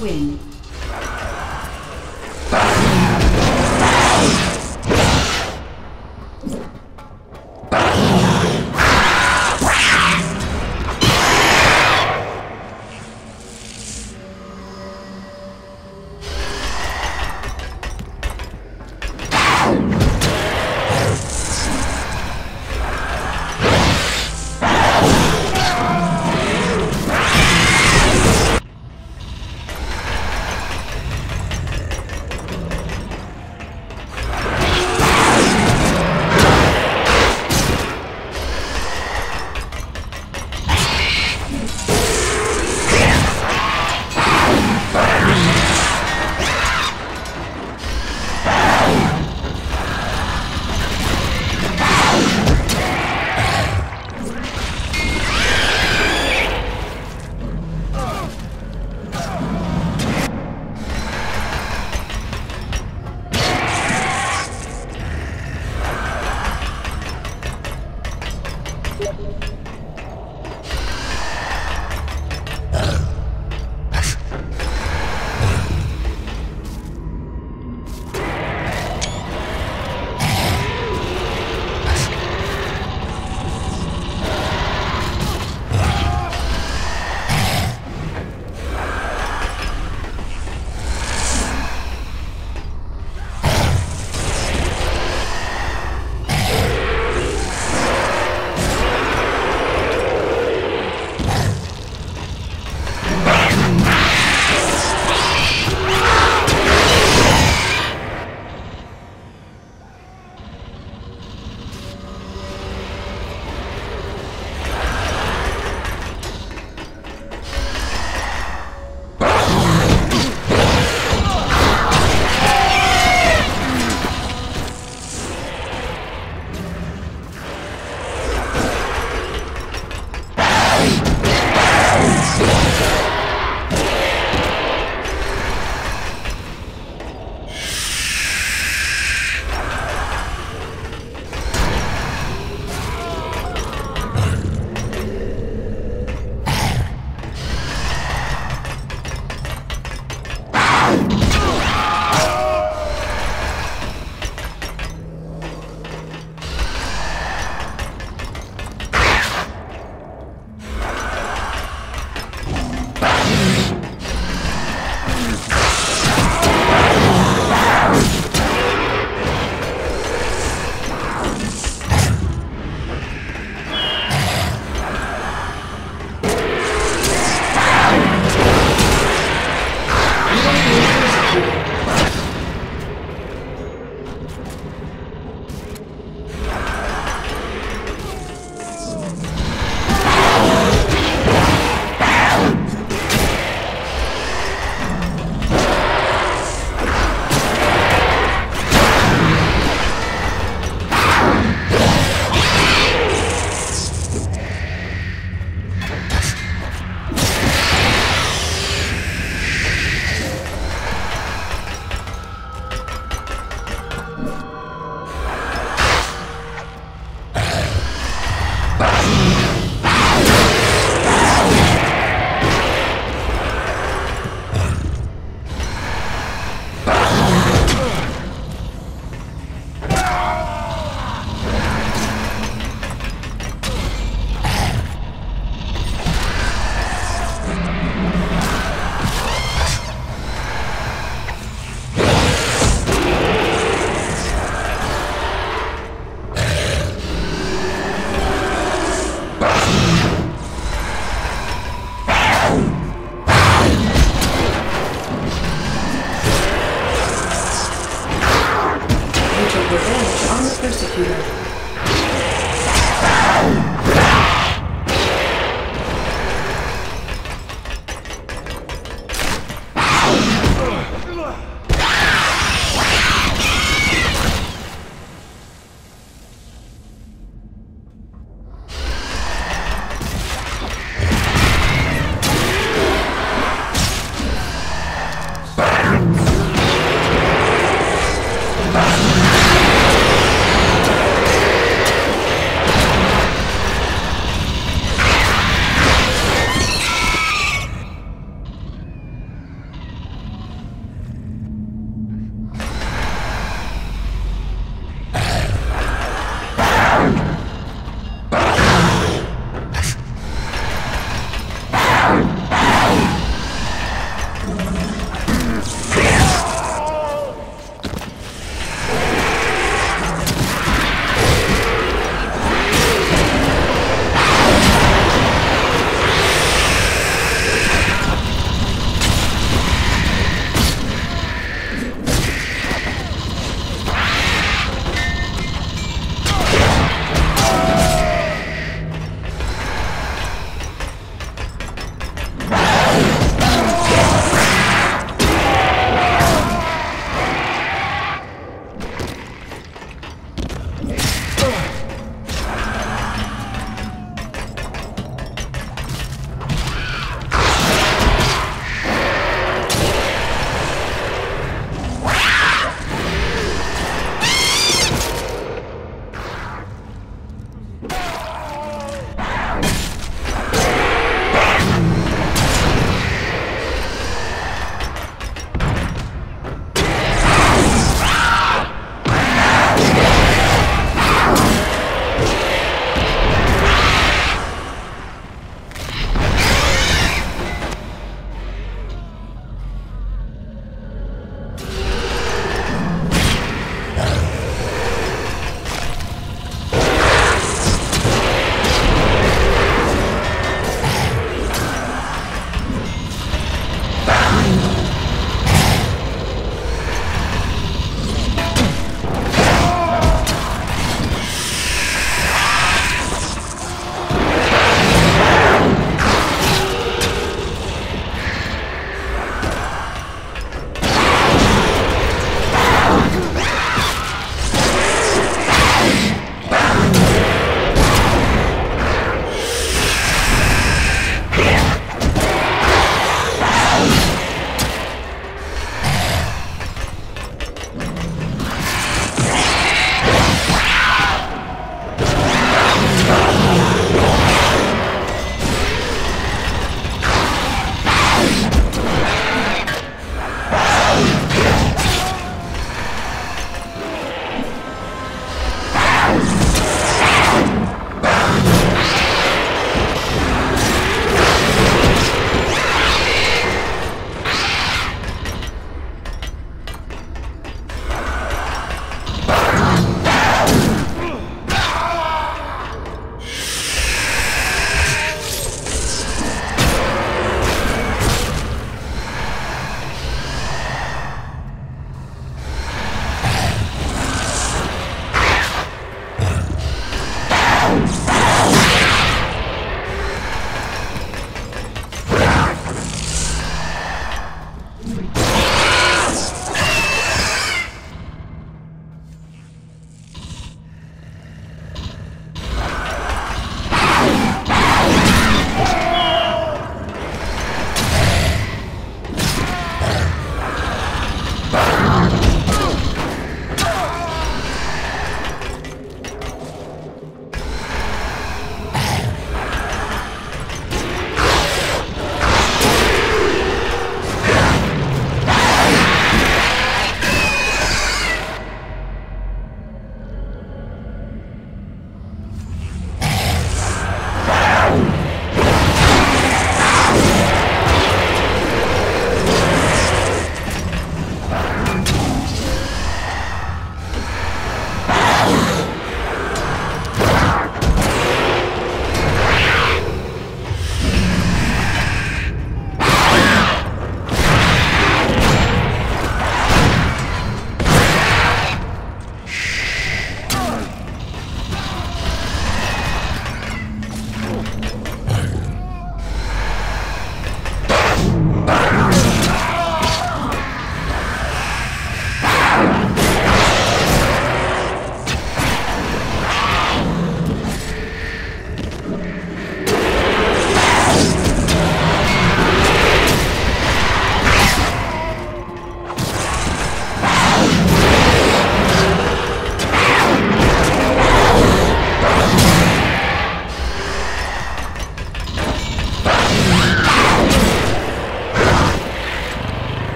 win.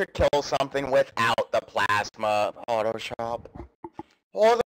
Could kill something without the plasma Photoshop. Although